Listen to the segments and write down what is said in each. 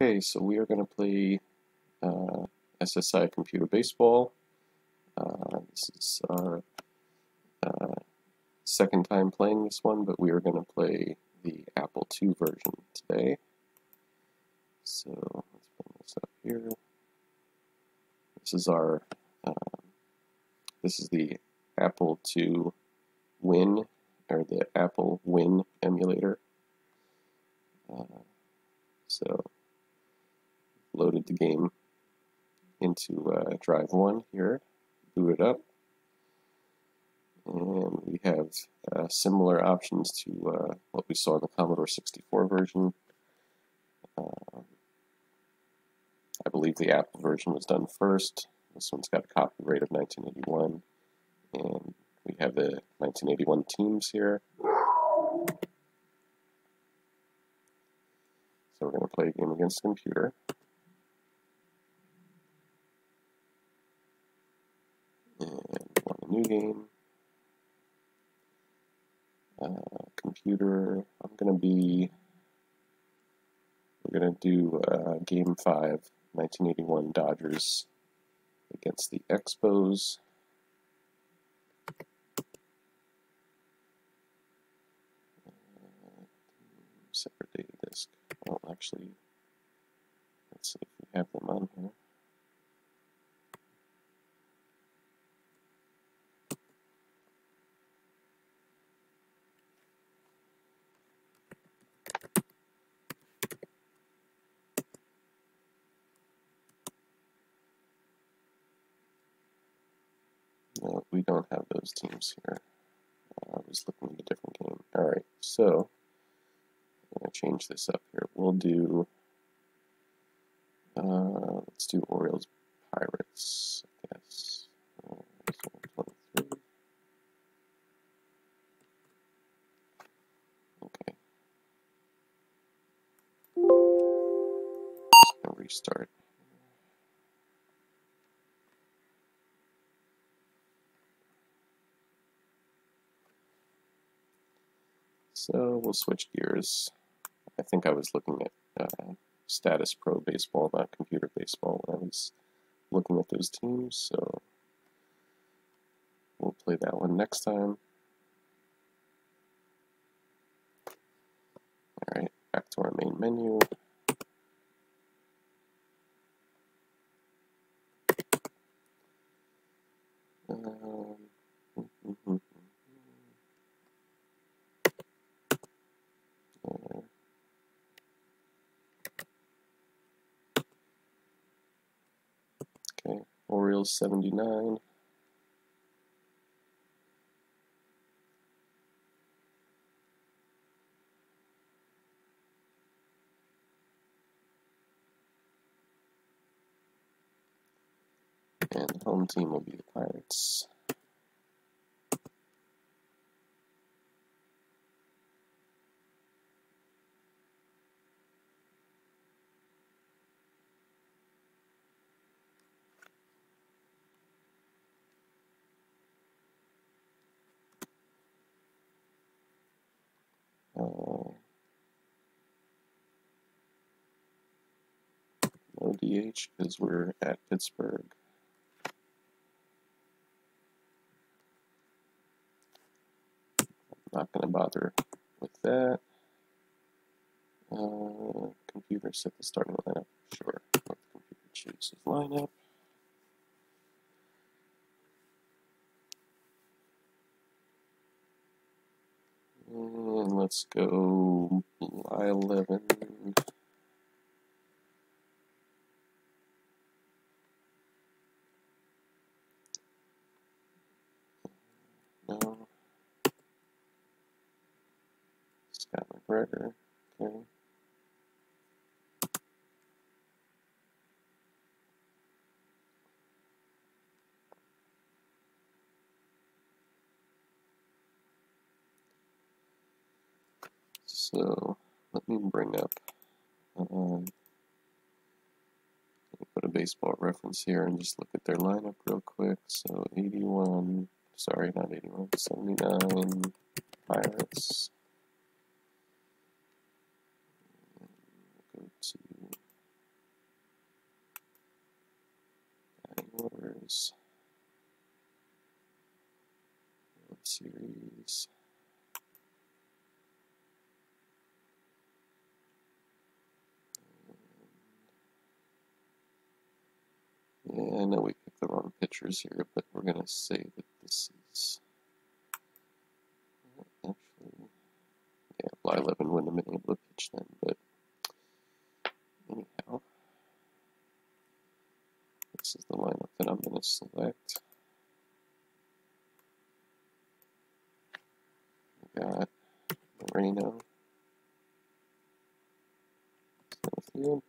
Okay, so we are going to play uh, SSI Computer Baseball. Uh, this is our uh, second time playing this one, but we are going to play the Apple II version today. So let's bring this up here. This is our, um, this is the Apple II Win, or the AppleWin emulator. Uh, so loaded the game into uh, drive 1 here, boot it up, and we have uh, similar options to uh, what we saw in the Commodore 64 version. Um, I believe the Apple version was done first. This one's got a copyright of 1981, and we have the 1981 teams here. So we're going to play a game against the computer. And want a new game. Uh, computer, I'm going to be, we're going to do uh, Game 5, 1981 Dodgers against the Expos. Uh, separate data disk. Well, actually, let's see if we have them on here. No, we don't have those teams here. Uh, I was looking at a different game. Alright, so I'm going to change this up here. We'll do, uh, let's do Orioles Pirates, I guess. So 23. Okay. Restart. So we'll switch gears. I think I was looking at uh, Statis Pro Baseball, not Computer Baseball, when I was looking at those teams, so we'll play that one next time. Alright, back to our main menu. Um, mm -hmm. Okay, Orioles 79. And the home team will be the Pirates. Uh, DH because we're at Pittsburgh. Not going to bother with that. Uh, computer set the starting lineup. Sure. Let the computer choose his lineup. And let's go I-11. No. McGregor. Okay. So let me bring up, um, put a baseball reference here and just look at their lineup real quick. So 81, sorry, not 81, 79 Pirates. Go to World Series. Yeah, I know we picked the wrong pictures here, but we're going to say that this is actually, yeah, Blyleven wouldn't have been able to pitch then, but this is the lineup that I'm going to select. We got Moreno, Field.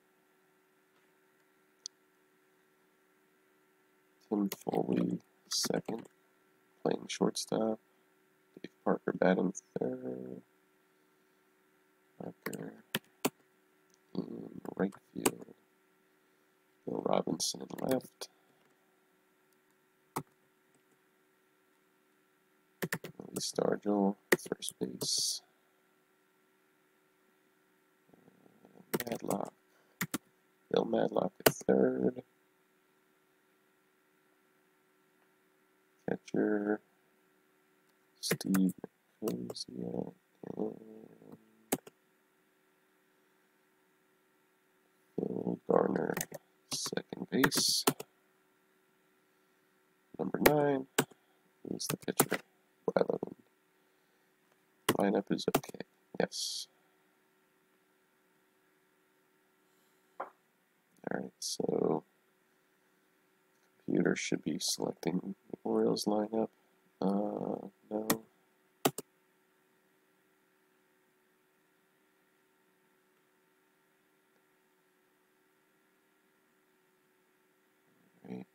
Tim Foli, second, playing shortstop. Dave Parker batting third. Parker in right field. Bill Robinson in left. Willie Stargell, first base. Madlock. Bill Madlock at third. catcher, Steve Nicosia, Garner, second base. Number nine is the pitcher. Lineup is okay, yes. Alright, so computer should be selecting the Orioles lineup. Uh, no. Right.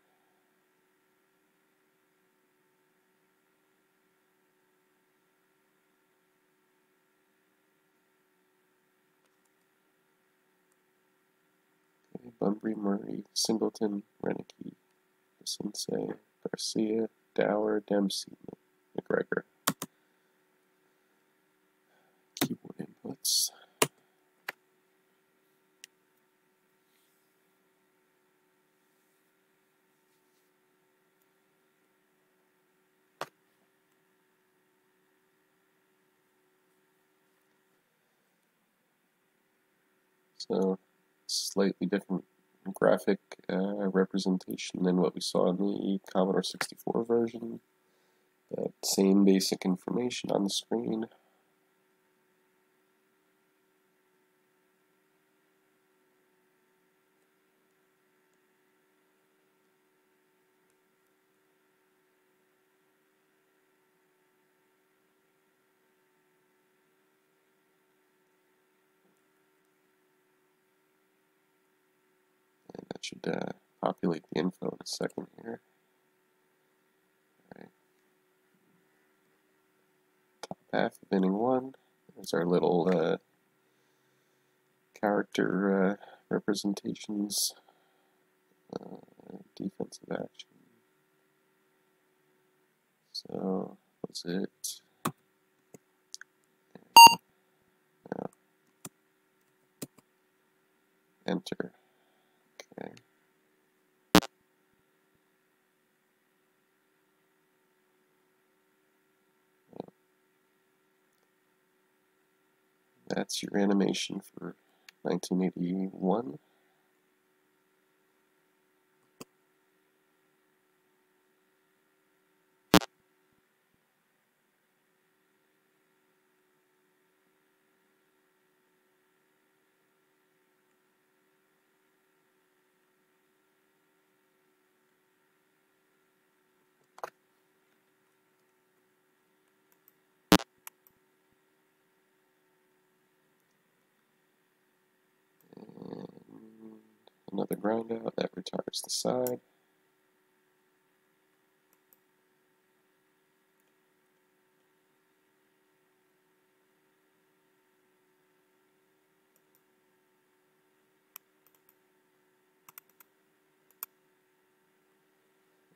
Bumbry, Murray, Singleton, Roenicke. DeCinces, Garcia, Dauer, Dempsey, McGregor. Keyboard inputs. So, slightly different graphic uh, representation than what we saw in the Commodore 64 version. That same basic information on the screen. Should uh, populate the info in a second here. Right. Top half of inning one. There's our little uh, character uh, representations, uh, defensive action. So, was it? Enter. That's your animation for 1981. Another ground out that retires the side.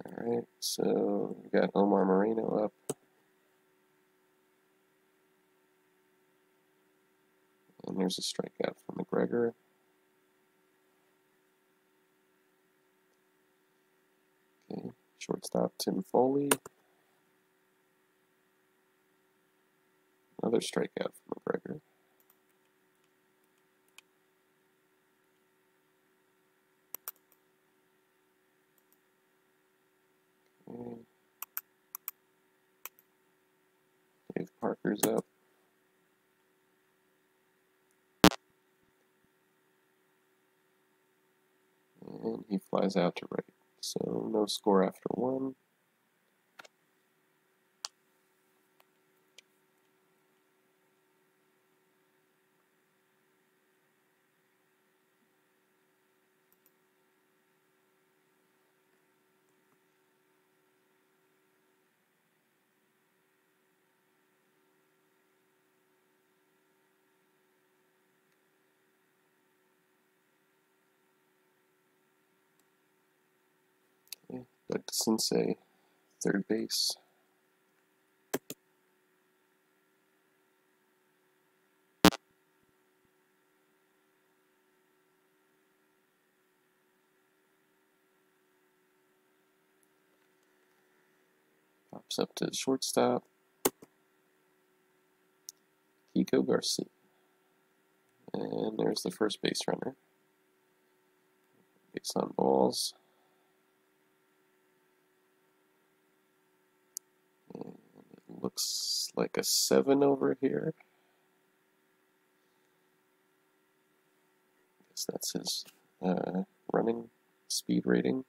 Alright, so we got Omar Moreno up. And there's a strikeout from McGregor. Shortstop Tim Foli. Another strikeout from McGregor. Okay. Dave Parker's up. And he flies out to right. So no score after one. Doug DeCinces, third base. Pops up to shortstop. Kiko Garcia. And there's the first base runner. Base on balls. And it looks like a 7 over here. I guess that's his uh, running speed rating.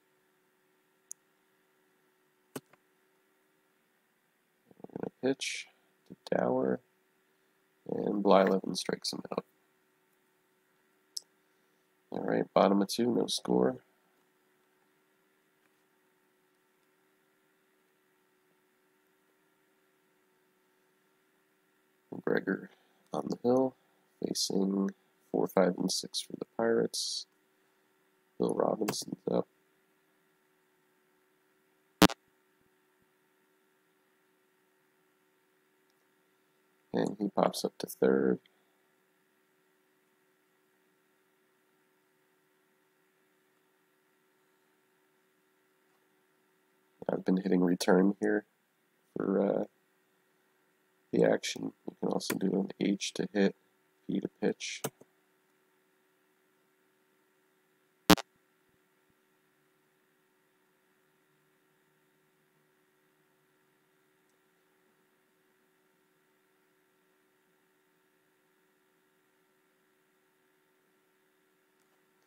Pitch to Dauer. And Blyleven strikes him out. All right, bottom of two, no score. McGregor on the hill, facing four, five, and six for the Pirates. Bill Robinson's up. And he pops up to third. I've been hitting return here for uh, the action. You can also do an H to hit, P to pitch.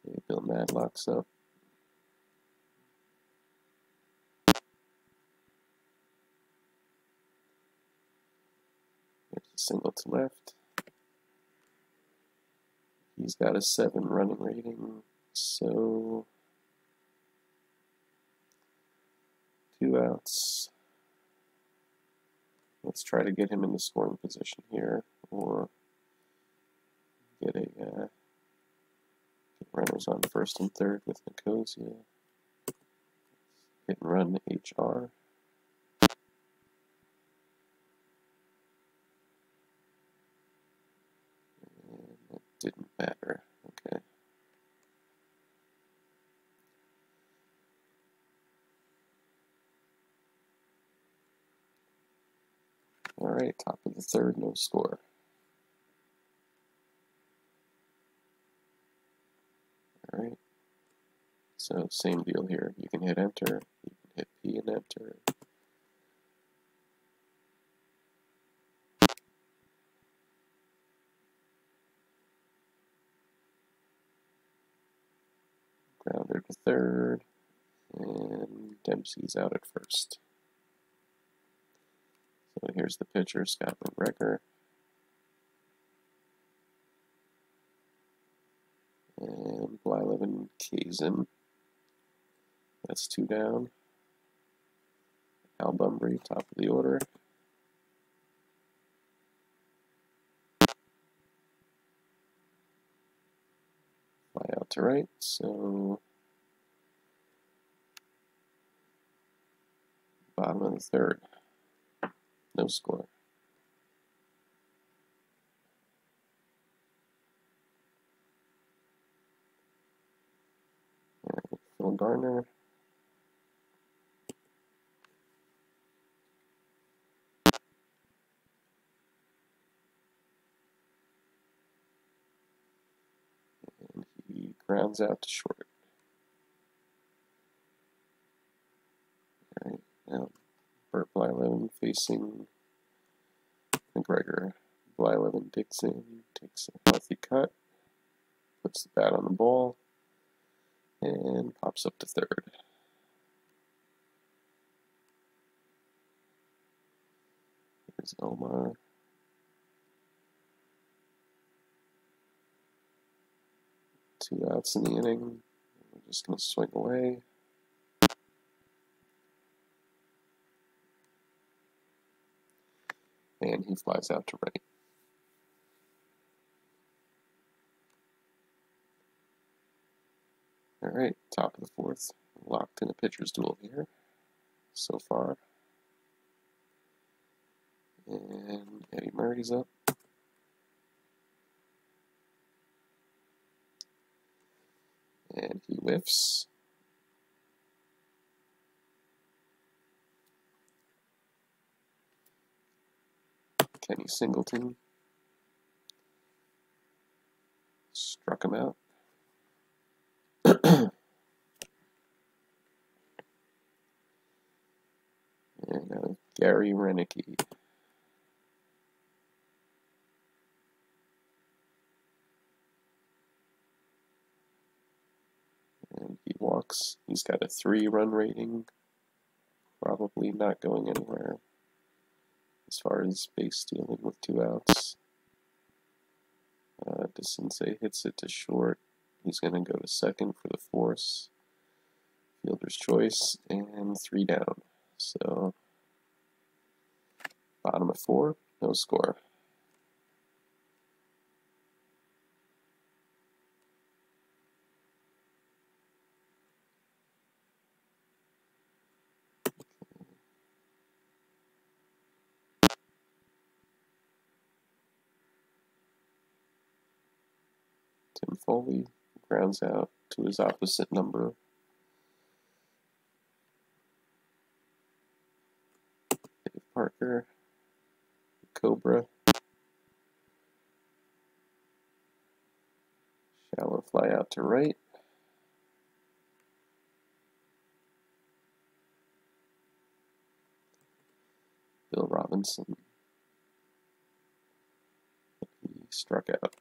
Okay, Bill Madlock's up. Single to left. He's got a 7 running rating, so two outs. Let's try to get him in the scoring position here, or get a uh, get runners on first and third with Nicosia. Hit and run HR. And it didn't matter. Okay. All right, top of the third, no score. All right. So same deal here. You can hit enter. You can hit P and enter. Grounder to third. And Dempsey's out at first. So here's the pitcher, Scott McGregor. And Blyleven Kazin. That's two down. Al Bumbry, top of the order. Fly out to right, so bottom of the third. No score. Right, Phil Garner. And he grounds out to short. Alright, now Blyleven facing McGregor. Blyleven digs in, takes a healthy cut, puts the bat on the ball, and pops up to third. Here's Omar. Two outs in the inning. We're just going to swing away. And he flies out to right. All right, top of the fourth. Locked in a pitcher's duel here so far. And Eddie Murray's up. And he whiffs. Kenny Singleton struck him out. and uh, Gary Roenicke. And he walks. He's got a three run rating. Probably not going anywhere as far as base stealing with two outs. Uh, DeCinces hits it to short. He's going to go to second for the force. Fielder's choice and three down. So, bottom of four, no score. Tim Foli grounds out to his opposite number. Dave Parker, Cobra, shallow fly out to right. Bill Robinson. He struck out.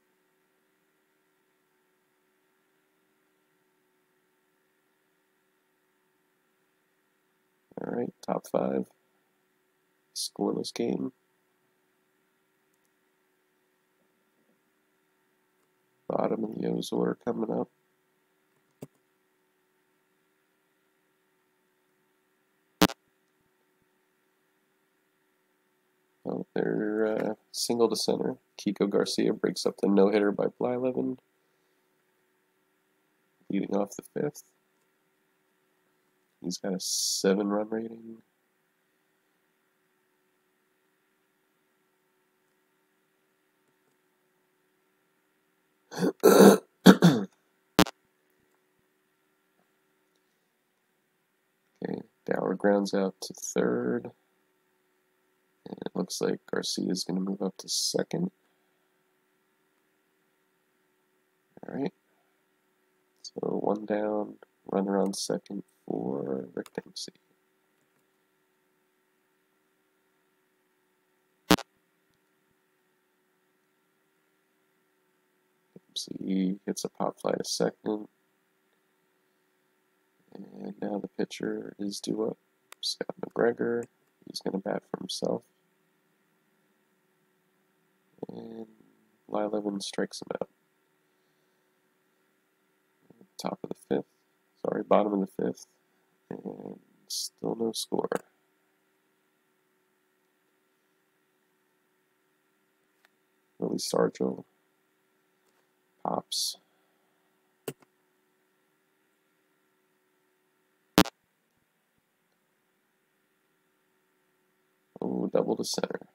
All right, top five. Scoreless game. Bottom of the O's coming up. Oh, they're uh, single to center. Kiko Garcia breaks up the no hitter by Blyleven, leading off the fifth. He's got a seven run rating. okay, Dauer grounds out to third. And it looks like Garcia is going to move up to second. Alright. So one down, runner on second for Rick. Dempsey hits a pop fly to second. And now the pitcher is due up. Scott McGregor. He's going to bat for himself. And Blyleven strikes him out. Top of the fifth. Sorry, bottom of the fifth. And still no score. Willie Stargell pops. Oh, double to center.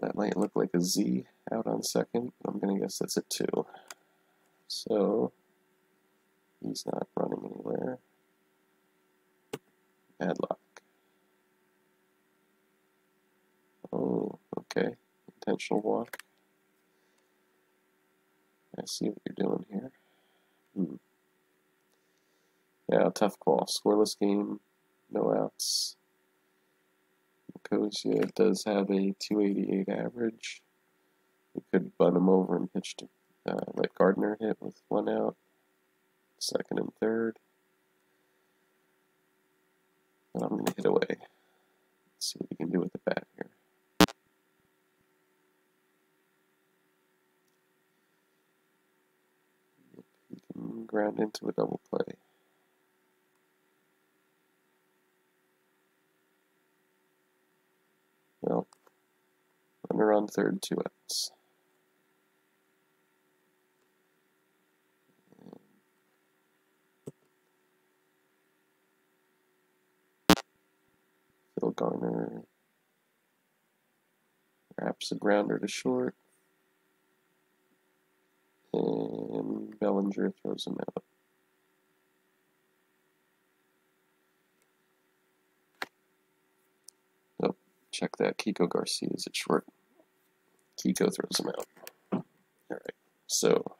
That might look like a Z out on second. I'm going to guess that's a 2. So, he's not running anywhere. Bad luck. Oh, okay. Intentional walk. I see what you're doing here. Hmm. Yeah, tough call. Scoreless game, no outs. Nicosia does have a 288 average. We could bunt him over and pitch to uh, let Gardner hit with one out, second and third. And I'm going to hit away. Let's see what we can do with the bat here. He can ground into a double play. Well, runner on third, two outs. Phil Garner wraps a grounder to short. And Bellinger throws him out. Oh, check that. Kiko Garcia is at short. Kiko throws him out. Alright, so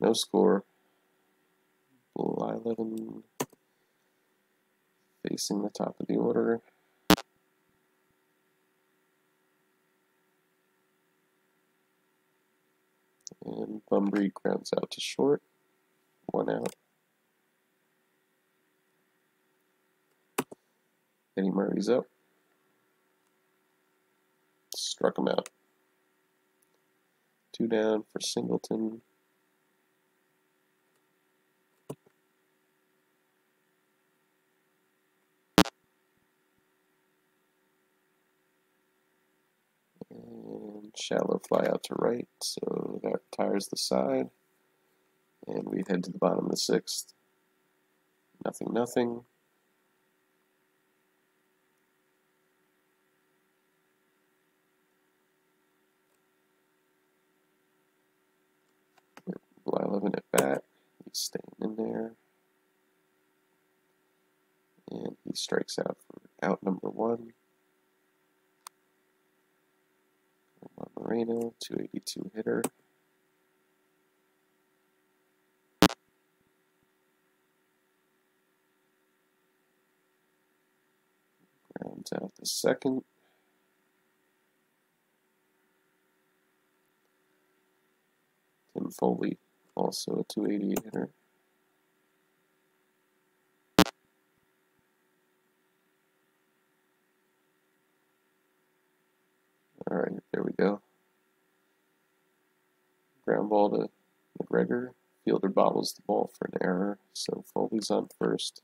no score. Blyleven facing the top of the order. And Bumbry grounds out to short. One out. Eddie Murray's up. Struck him out. Two down for Singleton. And shallow fly out to right, so that tires the side. And we head to the bottom of the sixth. Nothing, nothing. Blyleven at bat. He's staying in there. And he strikes out for out number one. Moreno, 282 hitter. Grounds out the second. Tim Foli, also a 288 hitter. All right, there we go. Ground ball to McGregor. Fielder bobbles the ball for an error, so Foli's on first.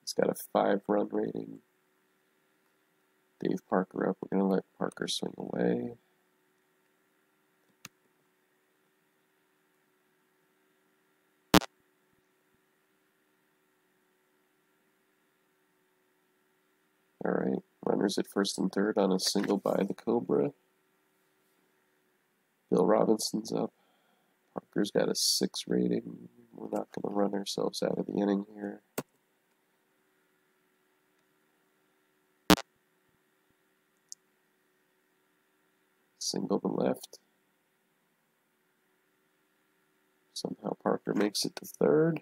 He's got a five run rating. Dave Parker up. We're going to let Parker swing away. All right, runners at first and third on a single by the Cobra. Bill Robinson's up. Parker's got a six rating. We're not going to run ourselves out of the inning here. Single to left. Somehow Parker makes it to third.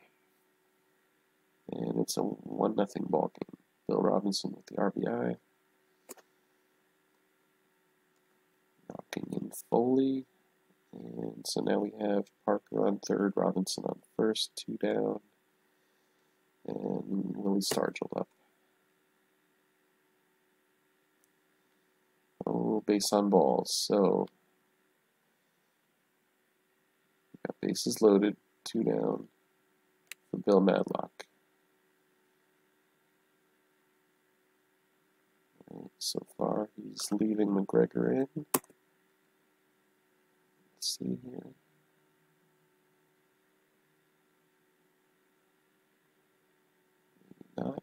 And it's a 1 nothing ball game. Bill Robinson with the RBI. Knocking in Foli. And so now we have Parker on third, Robinson on first, two down, and Willie Stargell up. Oh, base on balls. So, got bases loaded, two down for Bill Madlock. so far, he's leaving McGregor in see here. Not.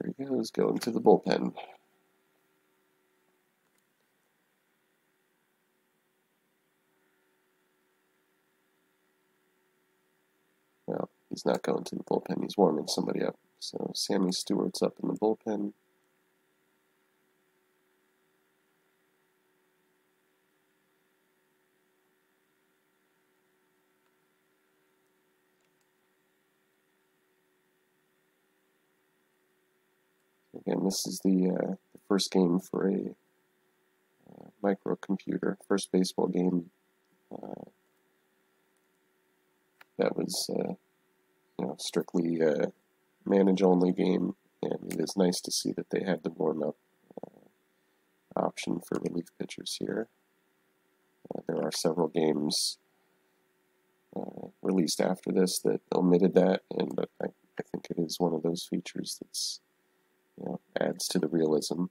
There he goes, going to the bullpen. He's not going to the bullpen. He's warming somebody up. So Sammy Stewart's up in the bullpen. Again, this is the, uh, the first game for a uh, microcomputer, first baseball game uh, that was uh, strictly uh, manage only game, and it is nice to see that they had the warm up uh, option for relief pitchers here. Uh, there are several games uh, released after this that omitted that, and I, I think it is one of those features that's you know adds to the realism.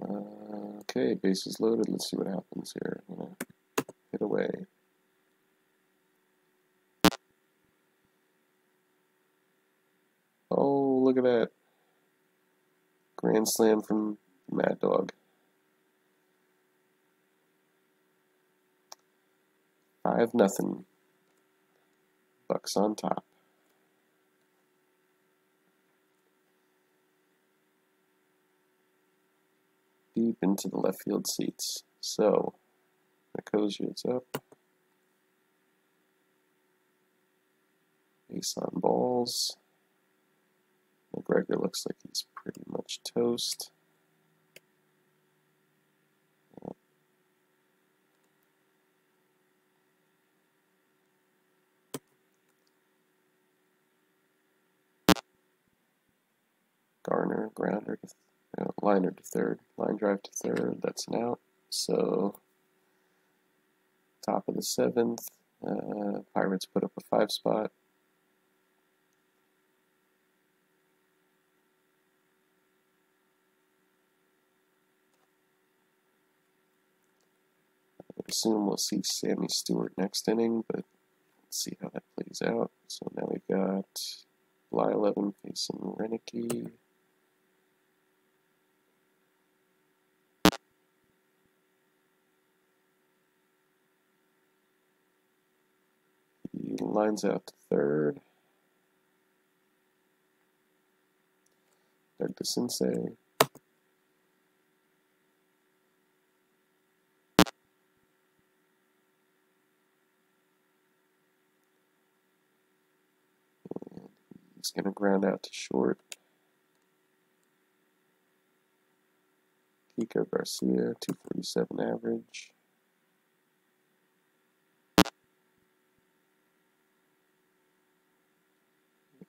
Uh, okay, bases loaded. Let's see what happens here. Gonna hit away. Oh, look at that. Grand slam from Mad Dog. Five nothing. Bucks on top. Deep into the left field seats. So, Nicosia up. Base on balls. McGregor looks like he's pretty much toast. Garner, grounder, to, know, liner to third, line drive to third. That's an out. So top of the seventh, uh, Pirates put up a five spot. Assume we'll see Sammy Stewart next inning, but let's see how that plays out. So now we've got Blyleven facing Roenicke. He lines out to third. Doug DeCinces. He's going to ground out to short. Kiko Garcia, 247 average.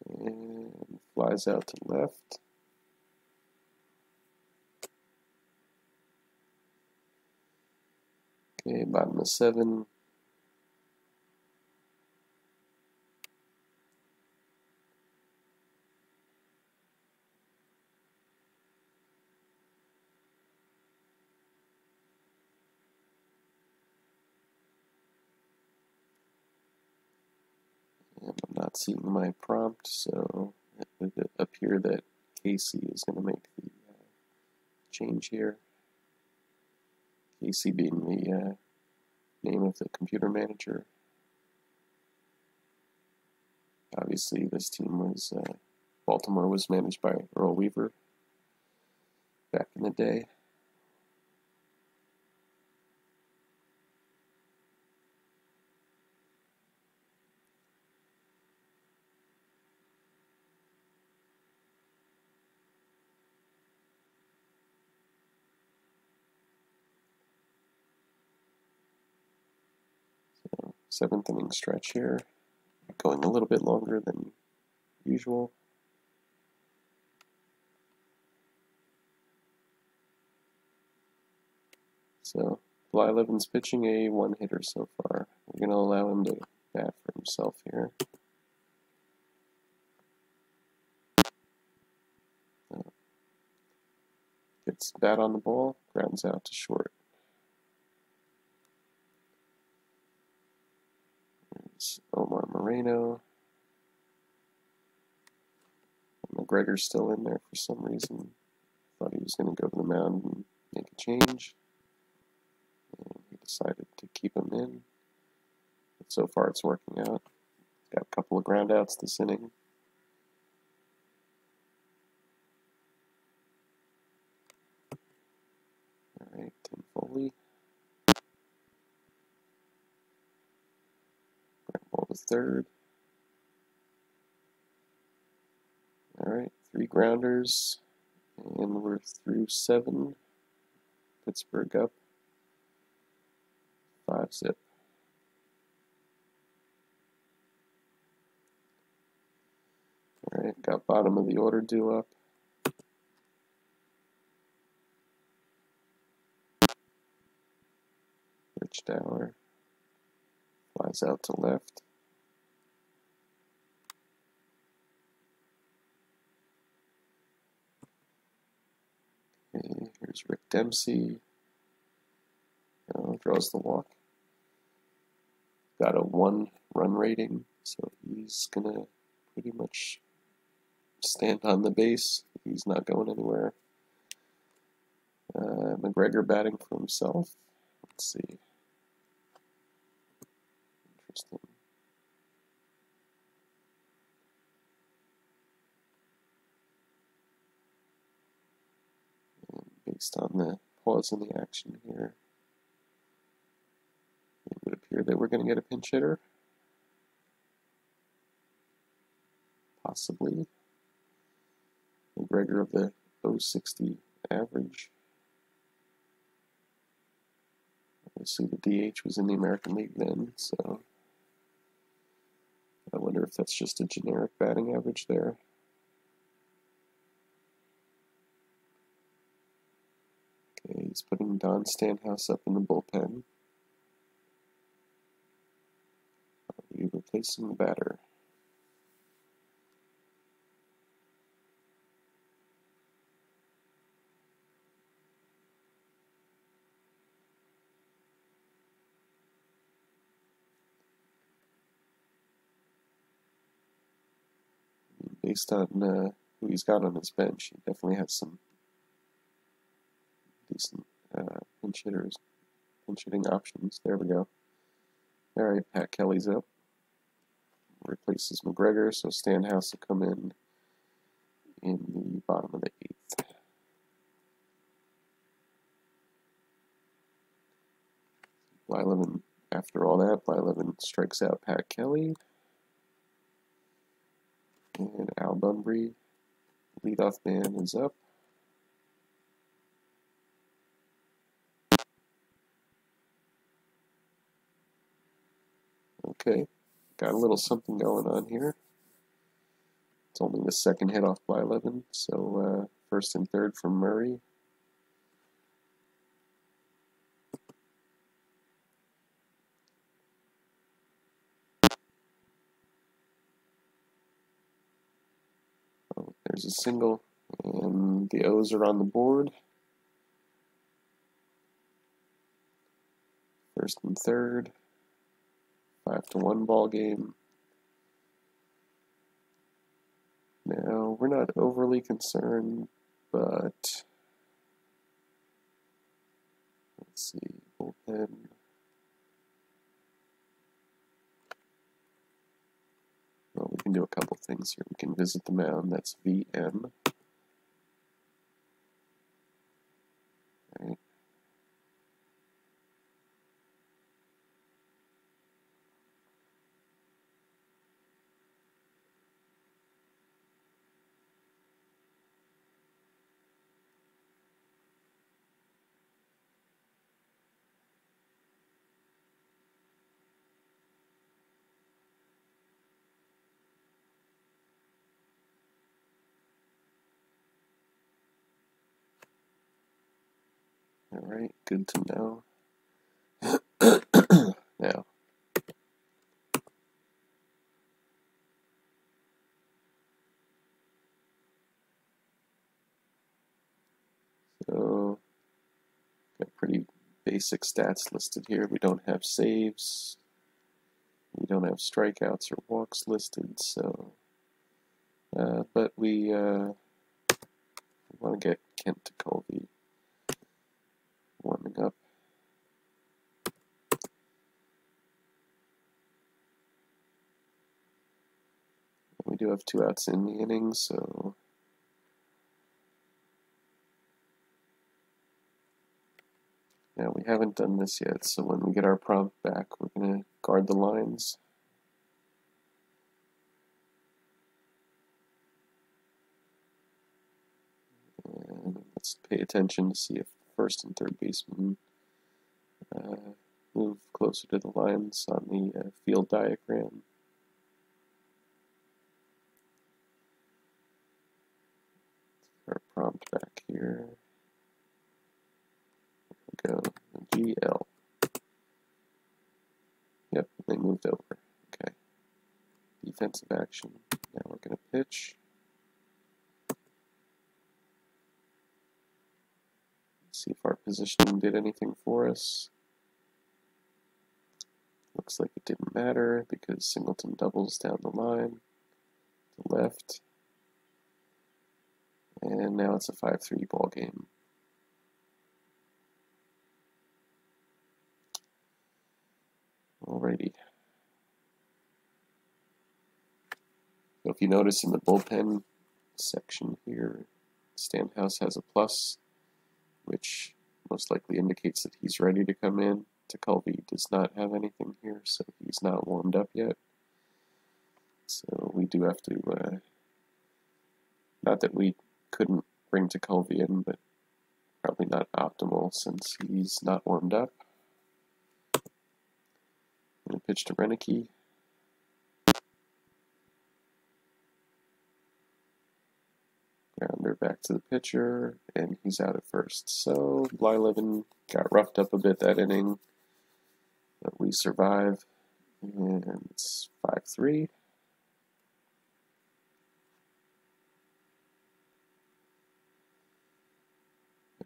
And flies out to left. Okay, bottom of seven. And I'm not seeing my prompt, so it would appear that Casey is going to make the uh, change here. Casey being the uh, name of the computer manager. Obviously, this team was, uh, Baltimore was managed by Earl Weaver back in the day. Seventh inning stretch here, going a little bit longer than usual. So Blyleven's pitching a one hitter so far. We're going to allow him to bat for himself here. Gets bat on the ball, grounds out to short. Omar Moreno. McGregor's still in there for some reason. Thought he was going to go to the mound and make a change. And he decided to keep him in. But so far it's working out. Got a couple of groundouts this inning. All right, Tim Foli. Ground ball third. All right, three grounders, and we're through seven. Pittsburgh up. Five zip. All right, got bottom of the order due up. Rich Dauer flies out to left. Okay, here's Rick Dempsey. Uh, draws the walk. Got a one run rating, so he's gonna pretty much stand on the base. He's not going anywhere. Uh, McGregor batting for himself. Let's see. Interesting. Based on the pause in the action here, it would appear that we're going to get a pinch hitter. Possibly. McGregor of the 060 average. Obviously, the DH was in the American League then, so I wonder if that's just a generic batting average there. He's putting Don Stanhouse up in the bullpen. Are you replacing the batter? based on uh, who he's got on his bench, he definitely has some decent uh, pinch hitters, pinch hitting options. There we go. All right, Pat Kelly's up. Replaces McGregor, so Stan Stanhouse will come in in the bottom of the eighth. Blyleven, after all that, Blyleven strikes out Pat Kelly. And Al Bumbry, leadoff man, is up. Okay, got a little something going on here. It's only the second hit off Blyleven, so uh, first and third from Murray. There's a single, and the O's are on the board. First and third. Five to one ball game. Now, we're not overly concerned, but let's see, bullpen. Well, we can do a couple things here. We can visit the mound, that's VM. Right. All right, good to know. now, so got pretty basic stats listed here. We don't have saves. We don't have strikeouts or walks listed. So, uh, but we uh, want to get Kent Tekulve warming up. We do have two outs in the inning, so Now we haven't done this yet, so when we get our prompt back, we're going to guard the lines. And let's pay attention to see if first and third baseman uh, move closer to the lines on the uh, field diagram. Our prompt back here go GL. Yep, they moved over. Okay. Defensive action. Now we're going to pitch. See if our positioning did anything for us. Looks like it didn't matter because Singleton doubles down the line to left. And now it's a 5-3 ball game. Alrighty. So if you notice in the bullpen section here, Stanhouse has a plus, which most likely indicates that he's ready to come in. Tekulve does not have anything here, so he's not warmed up yet. So we do have to, uh, not that we couldn't bring Tekulve in, but probably not optimal since he's not warmed up. Going to pitch to Roenicke. Grounder back to the pitcher, and he's out at first. So Blyleven got roughed up a bit that inning, but we survive, and it's 5 3.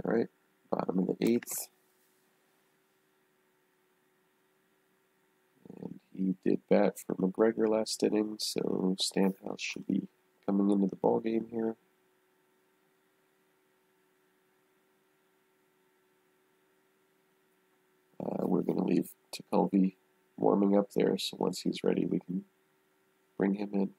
All right, bottom of the eighth. And He did bat for McGregor last inning, so Stanhouse should be coming into the ball game here. Uh, we're going to leave Tekulve warming up there, so once he's ready, we can bring him in.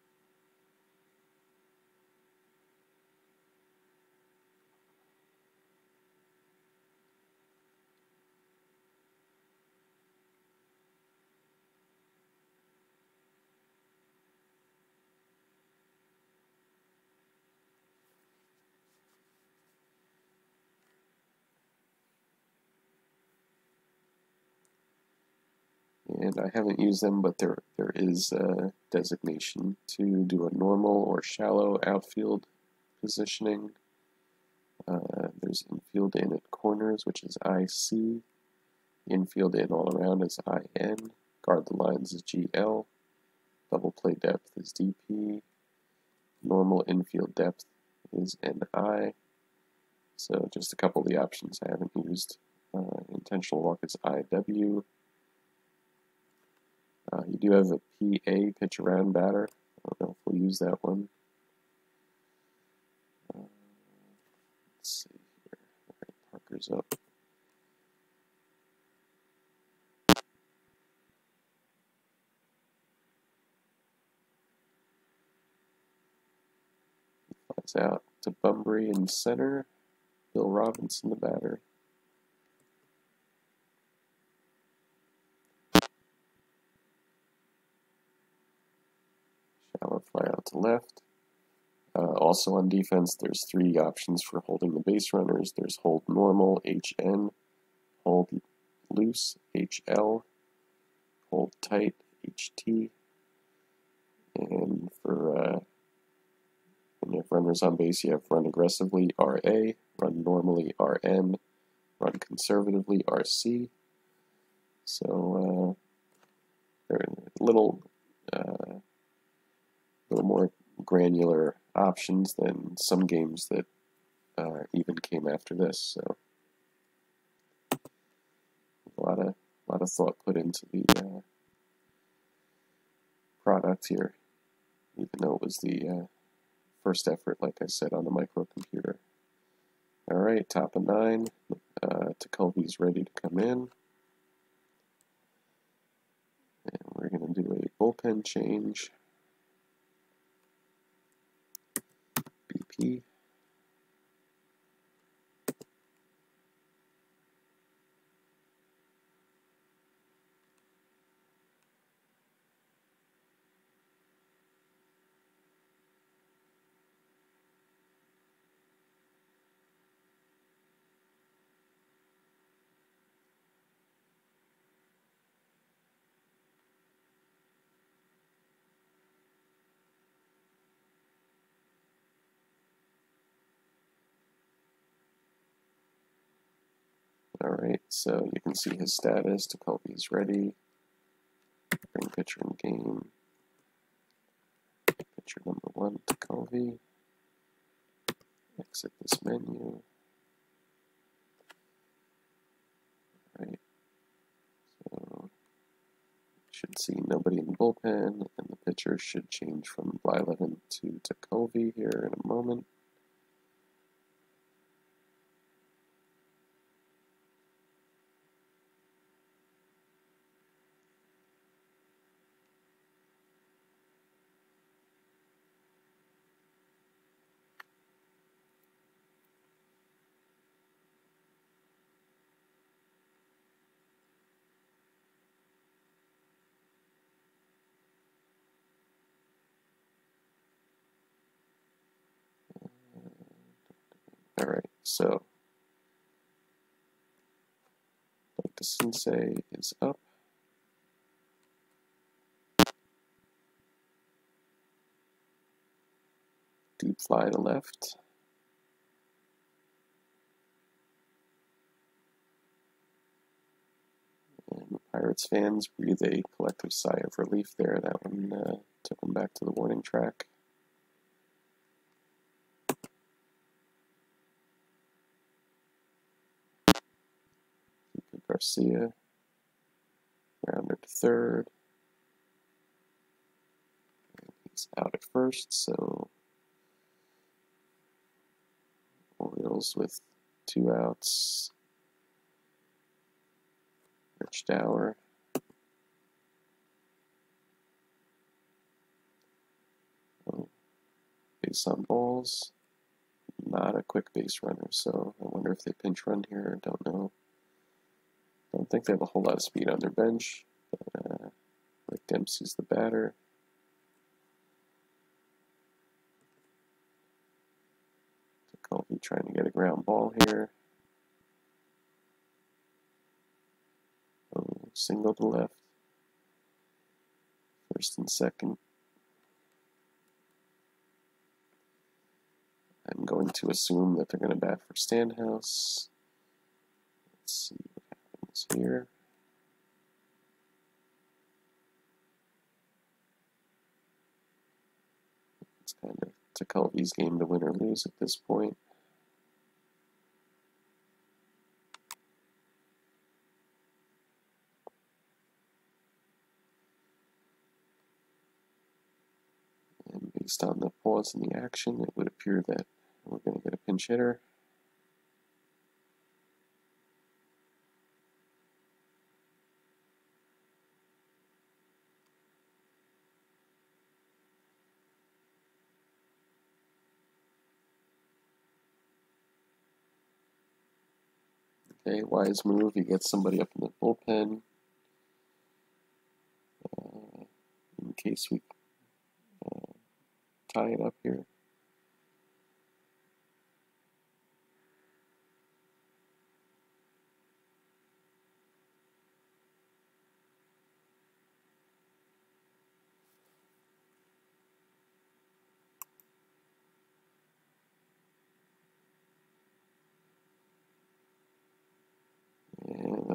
And I haven't used them, but there there is a designation to do a normal or shallow outfield positioning. Uh, there's infield in at corners, which is IC. Infield in all around is IN. Guard the lines is GL. Double play depth is DP. Normal infield depth is NI. So just a couple of the options I haven't used. Uh, intentional walk is IW. Uh, you do have a PA, pitch around batter. I don't know if we'll use that one. Uh, let's see here. Parker's up. Flies out to Bumbry in center. Bill Robinson, the batter. Shallow fly out to left. Uh, also on defense, there's three options for holding the base runners. There's hold normal, HN, hold loose, HL, hold tight, HT, and for uh, when you have runners on base, you have run aggressively, RA, run normally, RN, run conservatively, RC. So, uh, they're a little uh, little more granular options than some games that uh, even came after this. So a lot of a lot of thought put into the uh, product here, even though it was the uh, first effort, like I said, on the microcomputer. All right, top of nine. Uh, Tekulve's ready to come in. And we're going to do a bullpen change. P Alright, so you can see his status. Tekulve is ready. Bring pitcher in game. Pitcher number one, Tekulve. Exit this menu. Right. So should see nobody in the bullpen, and the pitcher should change from Blyleven to Tekulve here in a moment. All right, so like DeCinces is up. Deep fly to left. And Pirates fans breathe a collective sigh of relief there. That one uh, took them back to the warning track. Garcia. Rounder to third. And he's out at first, so Orioles with two outs. Rich Dauer. Oh, base on balls. Not a quick base runner, so I wonder if they pinch run here. Don't know. I don't think they have a whole lot of speed on their bench. Uh, Dempsey's the batter. Tekulve trying to get a ground ball here. Oh, single to left. First and second. I'm going to assume that they're going to bat for Stanhouse. Let's see here. It's kind of Tekulve's game to win or lose at this point. And based on the pause in the action, it would appear that we're going to get a pinch hitter. Okay, wise move. You get somebody up in the bullpen. Uh, in case we uh, tie it up here.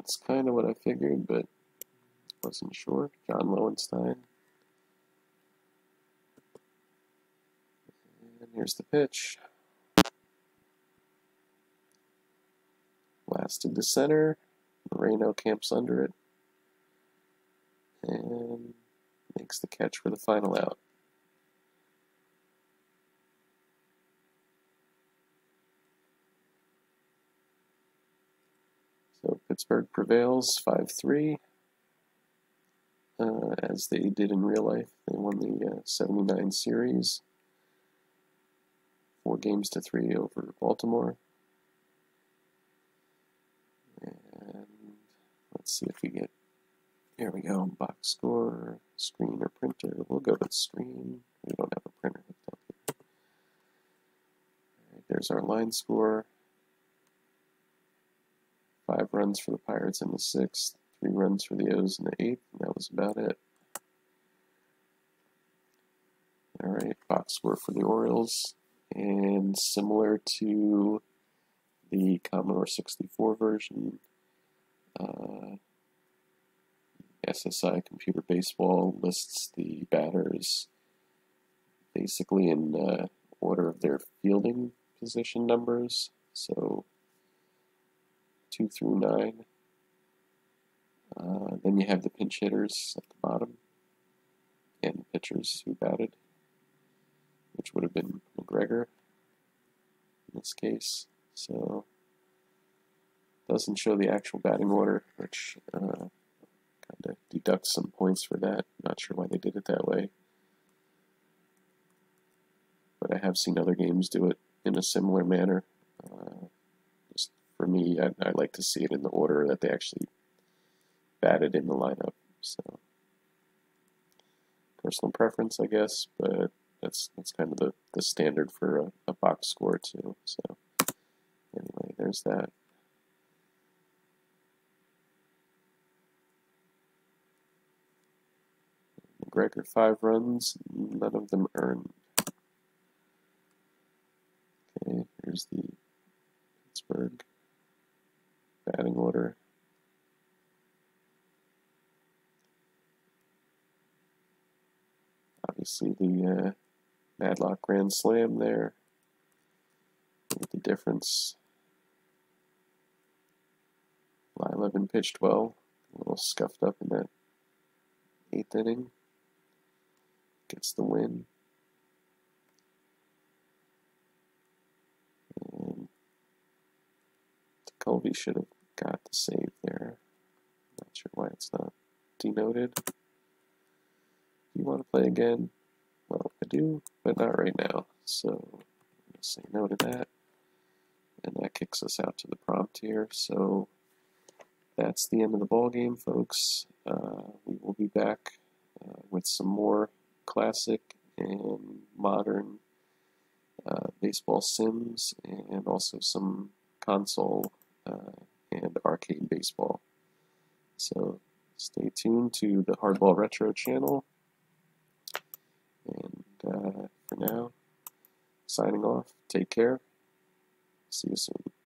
That's kind of what I figured, but wasn't sure. John Lowenstein. And here's the pitch. Blasted to center. Moreno camps under it. And makes the catch for the final out. So Pittsburgh prevails 5 3. Uh, as they did in real life. They won the uh, 79 series. four games to three over Baltimore. And let's see if we get, here we go, box score, screen or printer. We'll go with screen. We don't have a printer. Right, there's our line score. Runs for the Pirates in the sixth, three runs for the O's in the eighth, and that was about it. All right, box score for the Orioles, and similar to the Commodore 64 version, uh, SSI Computer Baseball lists the batters basically in uh, order of their fielding position numbers. So two through nine. Uh, then you have the pinch hitters at the bottom and the pitchers who batted which would have been McGregor in this case. So doesn't show the actual batting order, which uh, kind of deducts some points for that. Not sure why they did it that way. But I have seen other games do it in a similar manner. Uh, for me, I, I like to see it in the order that they actually batted in the lineup. So personal preference, I guess, but that's that's kind of the, the standard for a, a box score too. So anyway, there's that. McGregor five runs, none of them earned. Okay, here's the Pittsburgh batting order. Obviously the uh, Madlock Grand Slam there. At the difference. Blyleven pitched well, a little scuffed up in that eighth inning. Gets the win. And Tekulve should have got the save there. Not sure why it's not denoted. You want to play again, well, I do, but not right now. So say no to that. And that kicks us out to the prompt here. So that's the end of the ball game, folks. Uh, we will be back uh, with some more classic and modern uh, baseball sims and also some console uh, and arcade baseball. So stay tuned to the Hardball Retro channel. And uh, for now, signing off. Take care. See you soon.